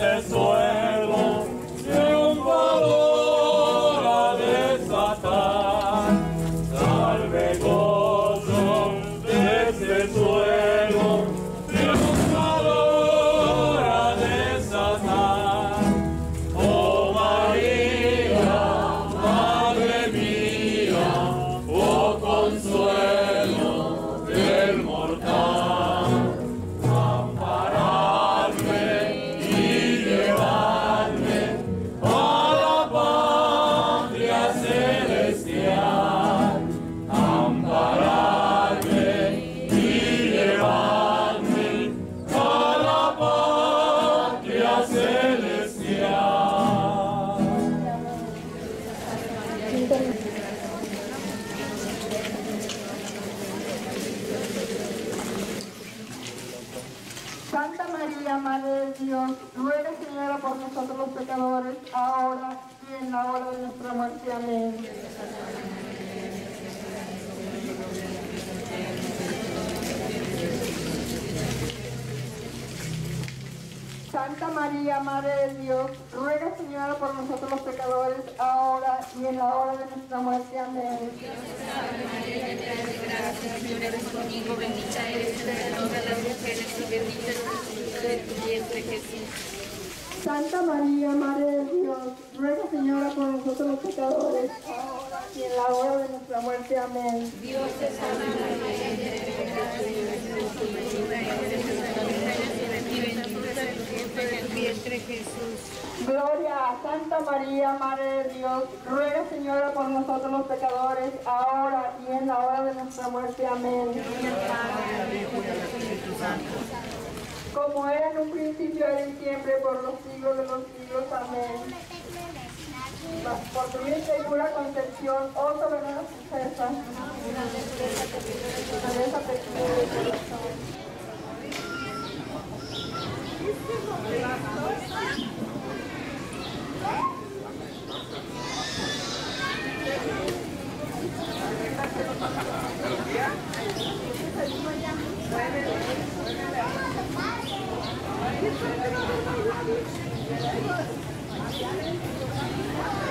says Santa María, Madre de Dios, ruega Señora por nosotros los pecadores, ahora y en la hora de nuestra muerte. Amén. Santa María, Madre de Dios, ruega Señora por nosotros los pecadores, ahora y en la hora de nuestra muerte. Amén. María, llena de gracia, Señor es conmigo, bendita eres bendito es el fruto de tu vientre Jesús. Santa María, Madre de Dios, ruega Señora por nosotros los pecadores, ahora y en la hora de nuestra muerte. Amén. Dios te salve María, llena de gracia, el Señor es contigo, bendita eres entre todas las mujeres y bendito es el fruto de tu vientre Jesús. Gloria a Santa María, Madre de Dios, ruega Señora por nosotros los pecadores, ahora y en la hora de nuestra muerte. Amén. Como era en un principio, ahora y siempre, por los siglos de los siglos. Amén. Por tu pura concepción, oh soberana princesa, Thank you.